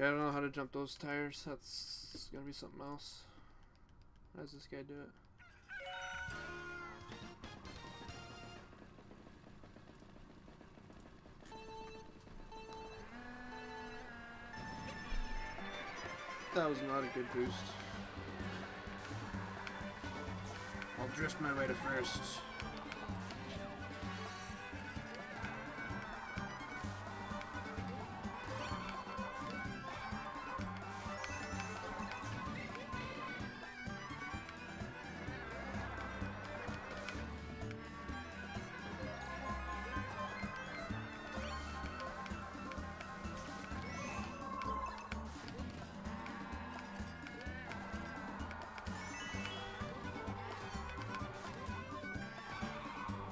Yeah, I don't know how to jump those tires. That's gonna be something else. How does this guy do it? That was not a good boost. I'll drift my way to first.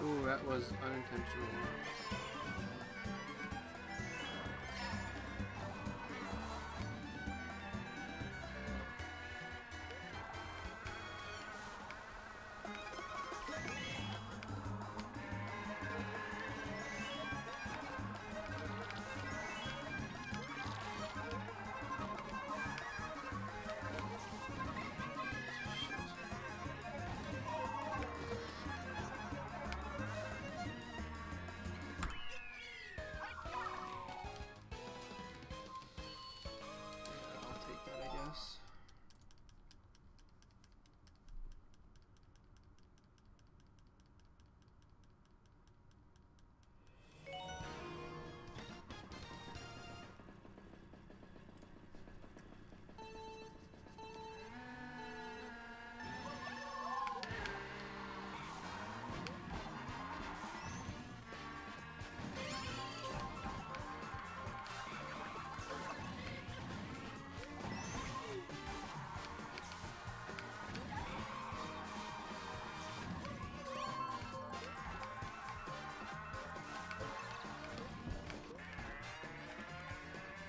Ooh, that was unintentional.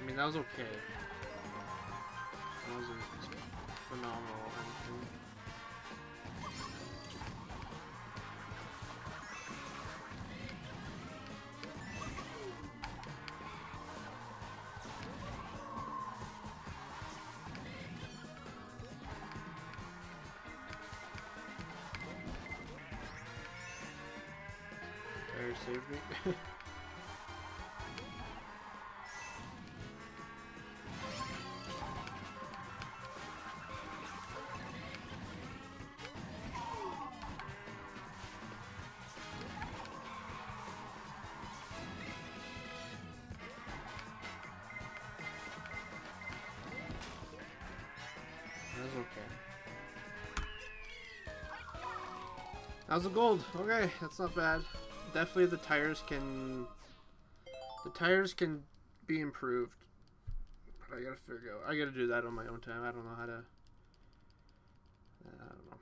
Mean, that was okay. That wasn't phenomenal or anything. Saved me. A gold. Okay, that's not bad. Definitely the tires can... The tires can be improved. But I gotta figure out... I gotta do that on my own time. I don't know how to... I don't know.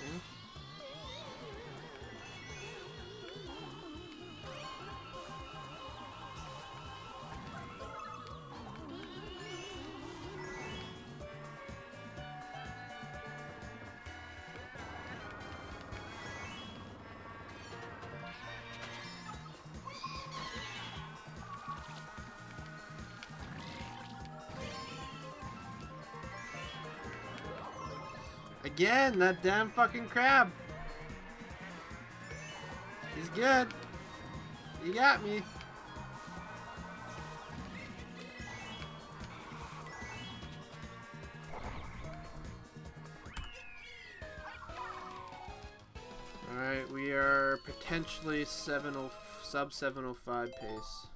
There's Again, that damn fucking crab. He's good. He got me. Alright, we are potentially 70, sub 705 pace.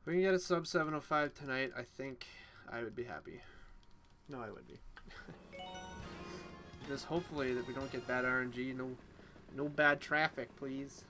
If we can get a sub 705 tonight, I think I would be happy. No, I would be. Just hopefully that we don't get bad RNG, no no bad traffic, please.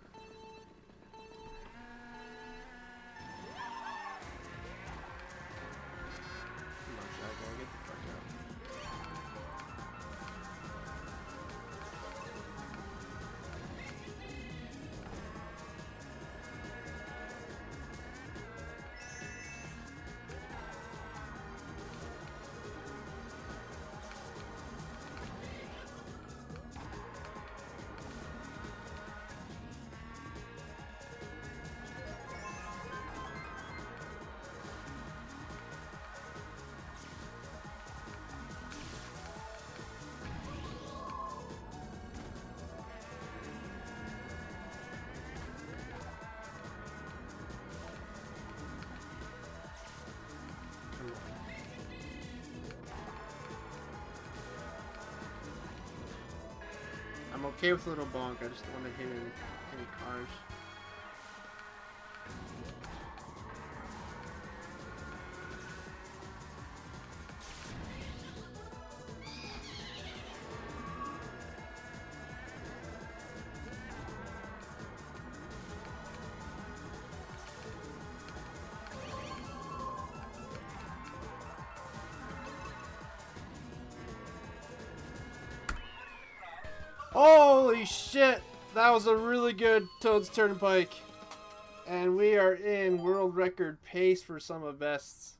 I'm okay with a little bonk, I just don't want to hit any, any cars. Holy shit! That was a really good Toad's Turnpike. And we are in world record pace for sum of bests.